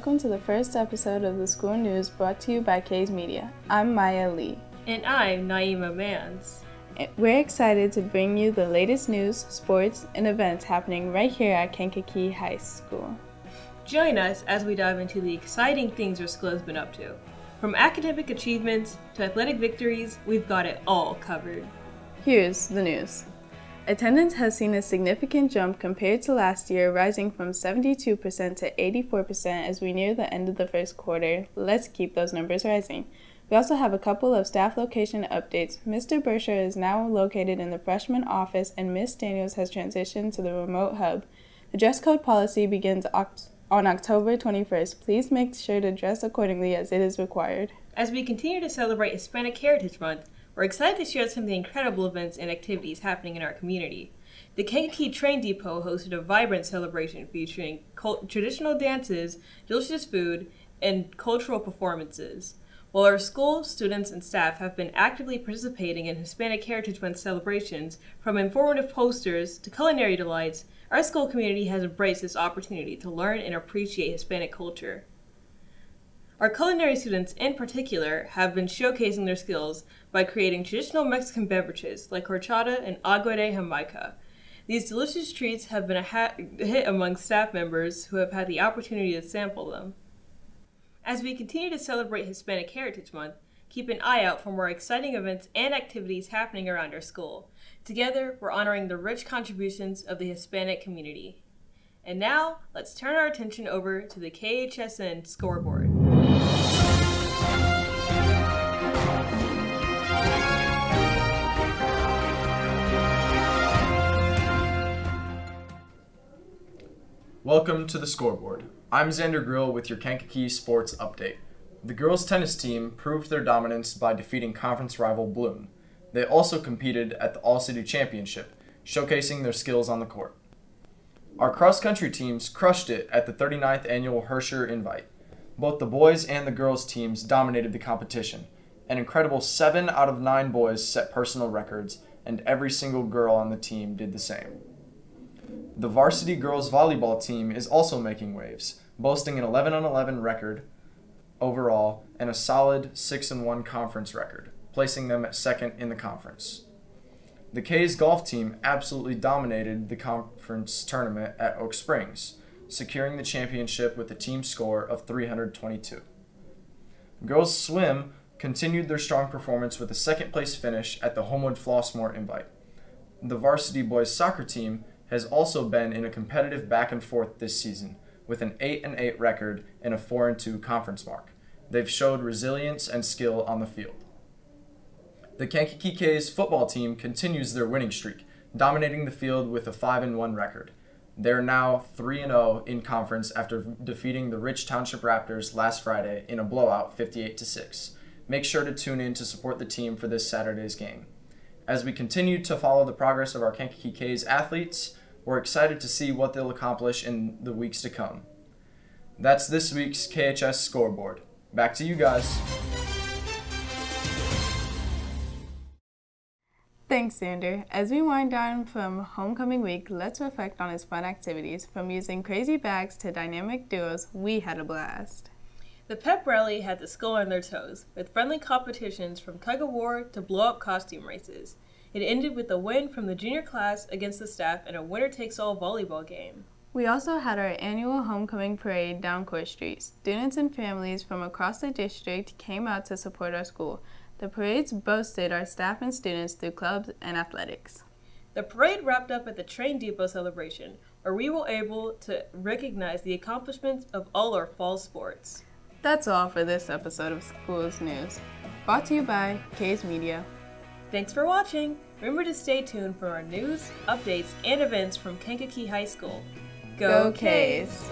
welcome to the first episode of the school news brought to you by Kays Media. I'm Maya Lee. And I'm Naima Mans. We're excited to bring you the latest news, sports, and events happening right here at Kankakee High School. Join us as we dive into the exciting things our school has been up to. From academic achievements to athletic victories, we've got it all covered. Here's the news. Attendance has seen a significant jump compared to last year, rising from 72% to 84% as we near the end of the first quarter. Let's keep those numbers rising. We also have a couple of staff location updates. Mr. Bersher is now located in the freshman office, and Miss Daniels has transitioned to the remote hub. The dress code policy begins on October 21st. Please make sure to dress accordingly as it is required. As we continue to celebrate Hispanic Heritage Month, we're excited to share some of the incredible events and activities happening in our community. The Kankakee Train Depot hosted a vibrant celebration featuring cult- traditional dances, delicious food, and cultural performances. While our school, students, and staff have been actively participating in Hispanic Heritage Month celebrations, from informative posters to culinary delights, our school community has embraced this opportunity to learn and appreciate Hispanic culture. Our culinary students, in particular, have been showcasing their skills by creating traditional Mexican beverages like horchata and agua de Jamaica. These delicious treats have been a hit among staff members who have had the opportunity to sample them. As we continue to celebrate Hispanic Heritage Month, keep an eye out for more exciting events and activities happening around our school. Together, we're honoring the rich contributions of the Hispanic community. And now, let's turn our attention over to the KHSN scoreboard. Welcome to the scoreboard. I'm Xander Grill with your Kankakee Sports Update. The girls' tennis team proved their dominance by defeating conference rival Bloom. They also competed at the All City Championship, showcasing their skills on the court. Our cross country teams crushed it at the 39th annual Herscher Invite. Both the boys and the girls' teams dominated the competition. An incredible 7 out of 9 boys set personal records, and every single girl on the team did the same. The varsity girls volleyball team is also making waves, boasting an 11 on 11 record overall and a solid 6 and 1 conference record, placing them at second in the conference. The Kays golf team absolutely dominated the conference tournament at Oak Springs, securing the championship with a team score of 322. Girls swim continued their strong performance with a second place finish at the Homewood Flossmoor Invite. The varsity boys soccer team has also been in a competitive back and forth this season with an 8 and 8 record and a 4 and 2 conference mark. They've showed resilience and skill on the field. The Kankakee Kays football team continues their winning streak, dominating the field with a 5 and 1 record. They're now 3 and 0 in conference after defeating the Rich Township Raptors last Friday in a blowout 58 to 6. Make sure to tune in to support the team for this Saturday's game. As we continue to follow the progress of our Kankakee Kays athletes, we're excited to see what they'll accomplish in the weeks to come. That's this week's KHS scoreboard. Back to you guys. Thanks, Xander. As we wind down from homecoming week, let's reflect on its fun activities. From using crazy bags to dynamic duos, we had a blast. The pep rally had the school on their toes, with friendly competitions from tug of war to blow up costume races. It ended with a win from the junior class against the staff in a winner takes all volleyball game. We also had our annual homecoming parade down Court Street. Students and families from across the district came out to support our school. The parades boasted our staff and students through clubs and athletics. The parade wrapped up at the train depot celebration, where we were able to recognize the accomplishments of all our fall sports. That's all for this episode of Schools News. Brought to you by Kays Media. Thanks for watching. Remember to stay tuned for our news, updates, and events from Kankakee High School. Go, Go Kays!